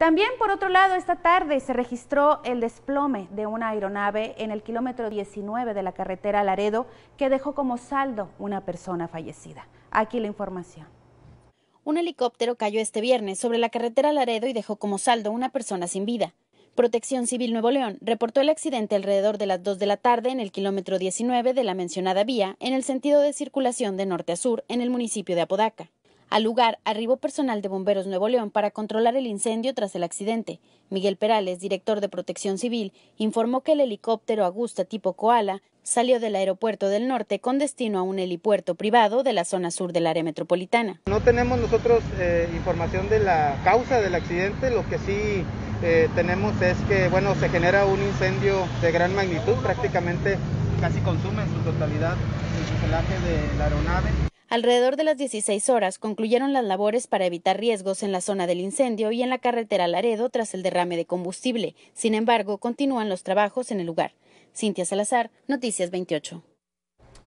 También, por otro lado, esta tarde se registró el desplome de una aeronave en el kilómetro 19 de la carretera Laredo que dejó como saldo una persona fallecida. Aquí la información. Un helicóptero cayó este viernes sobre la carretera Laredo y dejó como saldo una persona sin vida. Protección Civil Nuevo León reportó el accidente alrededor de las 2 de la tarde en el kilómetro 19 de la mencionada vía en el sentido de circulación de norte a sur en el municipio de Apodaca. Al lugar arribó personal de Bomberos Nuevo León para controlar el incendio tras el accidente. Miguel Perales, director de Protección Civil, informó que el helicóptero Augusta tipo Koala salió del aeropuerto del norte con destino a un helipuerto privado de la zona sur del área metropolitana. No tenemos nosotros eh, información de la causa del accidente, lo que sí eh, tenemos es que bueno se genera un incendio de gran magnitud, prácticamente casi consume en su totalidad el fuselaje de la aeronave. Alrededor de las 16 horas concluyeron las labores para evitar riesgos en la zona del incendio y en la carretera Laredo tras el derrame de combustible. Sin embargo, continúan los trabajos en el lugar. Cintia Salazar, Noticias 28.